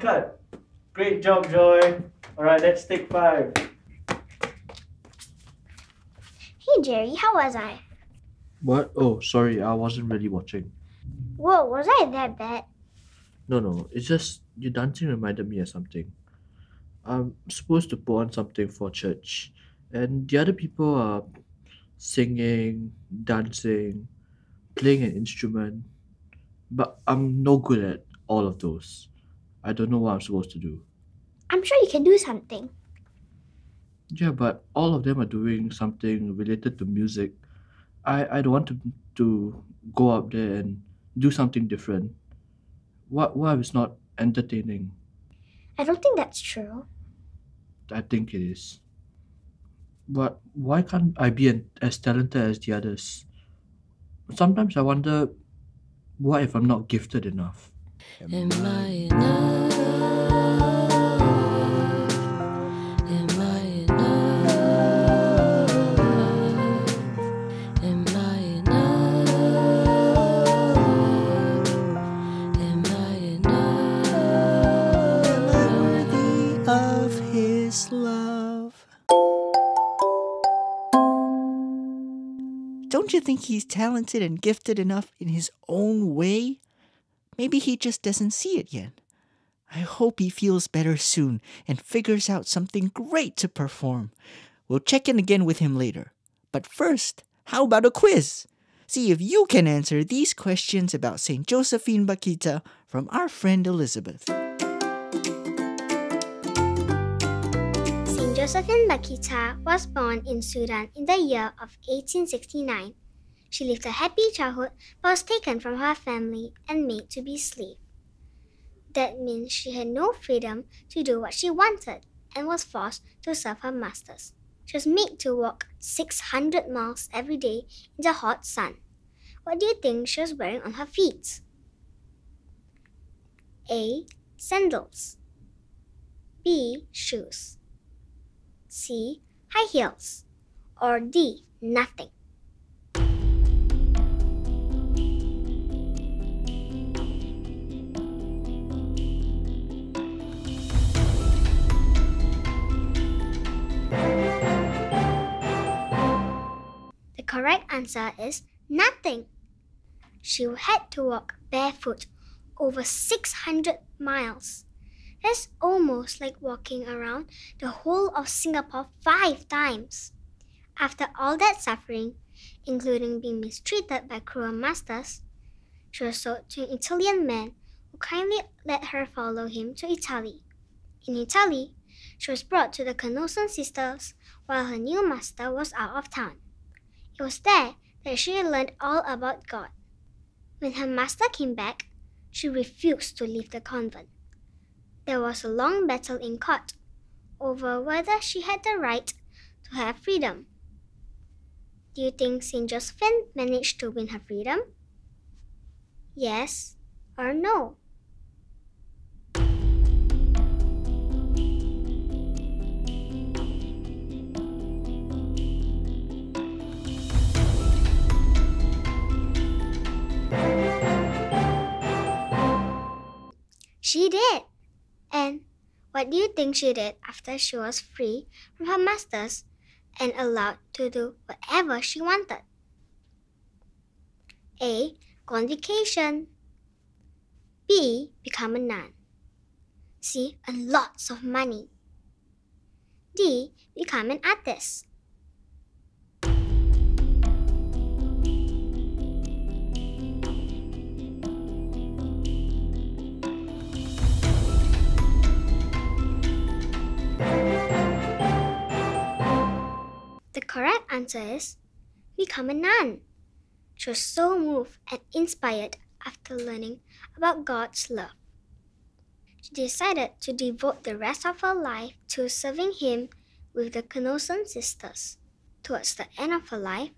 And cut. Great job, Joy. Alright, let's take five. Hey Jerry, how was I? What? Oh, sorry, I wasn't really watching. Whoa, was I that bad? No, no, it's just your dancing reminded me of something. I'm supposed to put on something for church, and the other people are singing, dancing, playing an instrument, but I'm no good at all of those. I don't know what I'm supposed to do. I'm sure you can do something. Yeah, but all of them are doing something related to music. I, I don't want to to go up there and do something different. What what if it's not entertaining? I don't think that's true. I think it is. But why can't I be an, as talented as the others? Sometimes I wonder, what if I'm not gifted enough? Am I enough? Am I enough? Am I enough? Am I enough? Am I worthy of his love? Don't you think he's talented and gifted enough in his own way? Maybe he just doesn't see it yet. I hope he feels better soon and figures out something great to perform. We'll check in again with him later. But first, how about a quiz? See if you can answer these questions about St. Josephine Bakhita from our friend Elizabeth. Saint Josephine Bakhita was born in Sudan in the year of 1869. She lived a happy childhood but was taken from her family and made to be slave. That means she had no freedom to do what she wanted and was forced to serve her masters. She was made to walk 600 miles every day in the hot sun. What do you think she was wearing on her feet? A. Sandals. B. Shoes. C. High heels. Or D. Nothing. Correct answer is nothing. She had to walk barefoot over 600 miles. That's almost like walking around the whole of Singapore five times. After all that suffering, including being mistreated by cruel masters, she was sold to an Italian man who kindly let her follow him to Italy. In Italy, she was brought to the Canossian sisters while her new master was out of town. It was there that she learned all about God. When her master came back, she refused to leave the convent. There was a long battle in court over whether she had the right to have freedom. Do you think Saint Josephine managed to win her freedom? Yes or no? She did. And what do you think she did after she was free from her masters and allowed to do whatever she wanted? A. Go on vacation. B. Become a nun. C. Earn lots of money. D. Become an artist. Answer is become a nun. She was so moved and inspired after learning about God's love. She decided to devote the rest of her life to serving Him with the Canossian sisters. Towards the end of her life,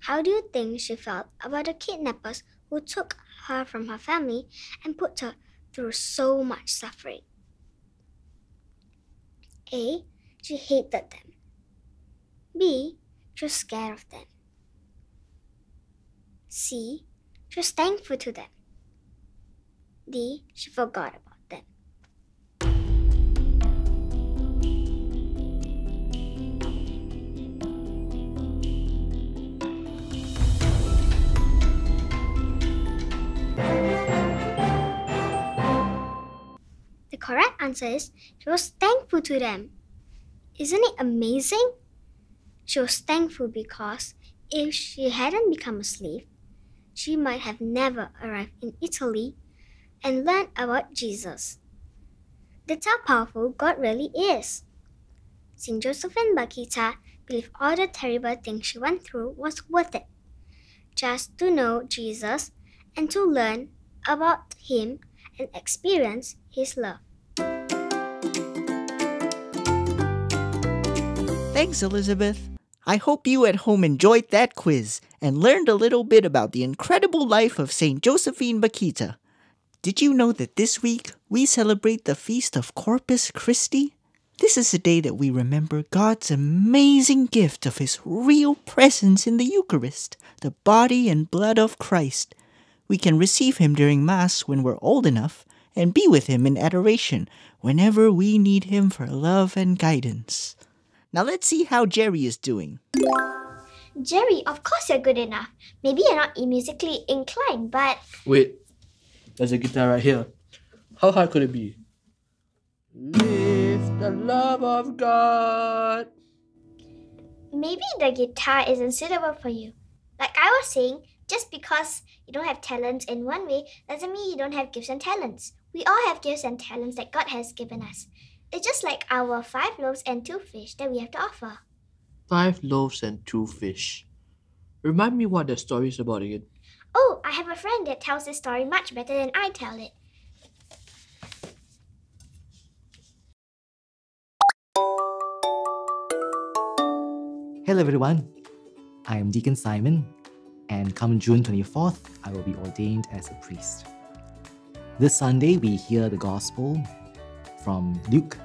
how do you think she felt about the kidnappers who took her from her family and put her through so much suffering? A. She hated them. B. Just scared of them. C. Just thankful to them. D. She forgot about them. The correct answer is she was thankful to them. Isn't it amazing? She was thankful because if she hadn't become a slave, she might have never arrived in Italy and learned about Jesus. That's how powerful God really is. St. Josephine Bakhita believed all the terrible things she went through was worth it. Just to know Jesus and to learn about Him and experience His love. Thanks, Elizabeth. I hope you at home enjoyed that quiz and learned a little bit about the incredible life of St. Josephine Bakhita. Did you know that this week we celebrate the feast of Corpus Christi? This is a day that we remember God's amazing gift of His real presence in the Eucharist, the body and blood of Christ. We can receive Him during Mass when we're old enough and be with Him in adoration whenever we need Him for love and guidance. Now let's see how Jerry is doing. Jerry, of course you're good enough. Maybe you're not musically inclined, but Wait, there's a guitar right here. How hard could it be? Live the love of God. maybe the guitar isn't suitable for you. Like I was saying, just because you don't have talents in one way doesn't mean you don't have gifts and talents. We all have gifts and talents that God has given us. It's just like our five loaves and two fish that we have to offer. Five loaves and two fish. Remind me what the story is about again. Oh, I have a friend that tells this story much better than I tell it. Hello everyone, I am Deacon Simon, and come June 24th, I will be ordained as a priest. This Sunday, we hear the Gospel from Luke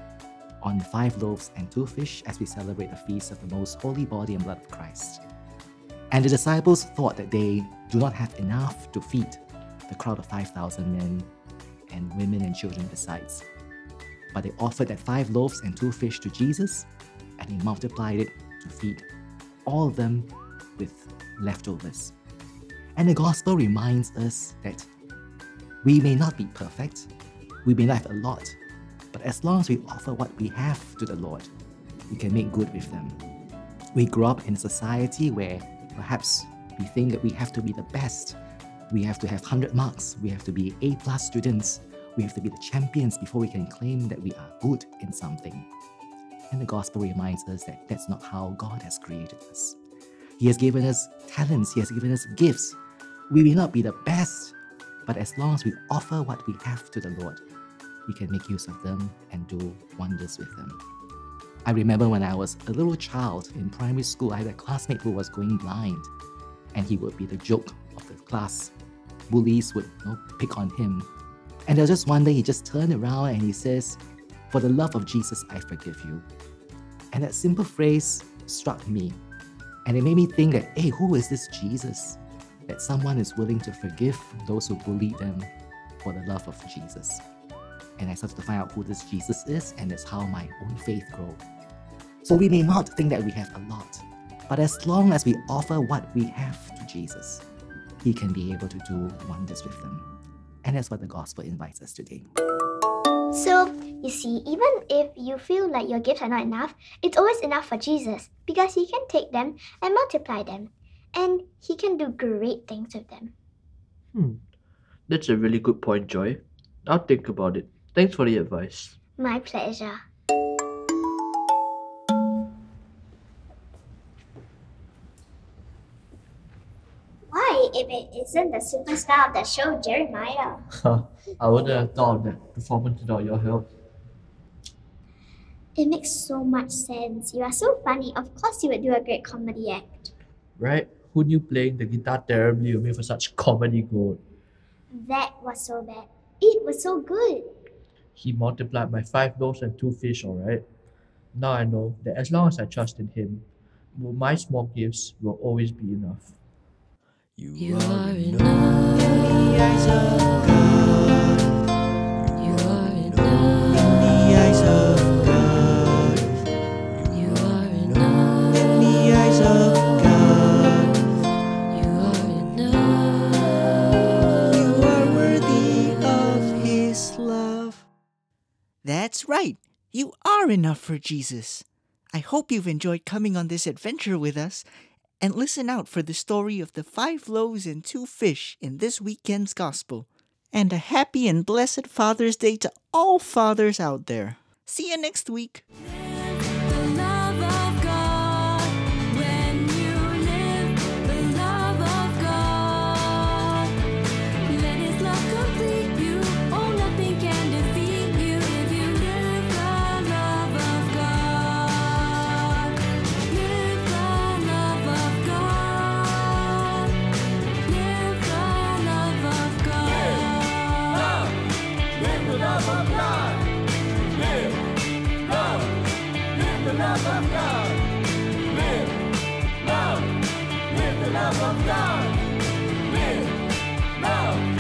on five loaves and two fish as we celebrate the feast of the most holy body and blood of Christ. And the disciples thought that they do not have enough to feed the crowd of 5,000 men and women and children besides. But they offered that five loaves and two fish to Jesus, and he multiplied it to feed all of them with leftovers. And the gospel reminds us that we may not be perfect, we may not have a lot, but as long as we offer what we have to the Lord, we can make good with them. We grow up in a society where perhaps we think that we have to be the best. We have to have 100 marks, we have to be A plus students, we have to be the champions before we can claim that we are good in something. And the gospel reminds us that that's not how God has created us. He has given us talents, He has given us gifts. We may not be the best, but as long as we offer what we have to the Lord, we can make use of them and do wonders with them. I remember when I was a little child in primary school, I had a classmate who was going blind, and he would be the joke of the class. Bullies would you know, pick on him. And there was just one day he just turned around and he says, For the love of Jesus, I forgive you. And that simple phrase struck me. And it made me think that, hey, who is this Jesus? That someone is willing to forgive those who bullied them for the love of Jesus. And I started to find out who this Jesus is, and that's how my own faith grew. So we may not think that we have a lot, but as long as we offer what we have to Jesus, He can be able to do wonders with them. And that's what the gospel invites us today. So, you see, even if you feel like your gifts are not enough, it's always enough for Jesus because He can take them and multiply them. And He can do great things with them. Hmm. That's a really good point, Joy. I'll think about it. Thanks for the advice. My pleasure. Why, if it isn't the superstar of the show, Jeremiah? I wouldn't have thought of that performance without your help. It makes so much sense. You are so funny. Of course, you would do a great comedy act. Right? Who knew playing the guitar terribly would make for such comedy gold? That was so bad. It was so good. He multiplied my five loaves and two fish, alright? Now I know that as long as I trust in Him, my small gifts will always be enough. You are enough. Enough. You are. That's enough for Jesus. I hope you've enjoyed coming on this adventure with us and listen out for the story of the five loaves and two fish in this weekend's gospel. And a happy and blessed Father's Day to all fathers out there. See you next week. The love of God. Live, love, live the love of God. Live, love, live the love of God. Live, love,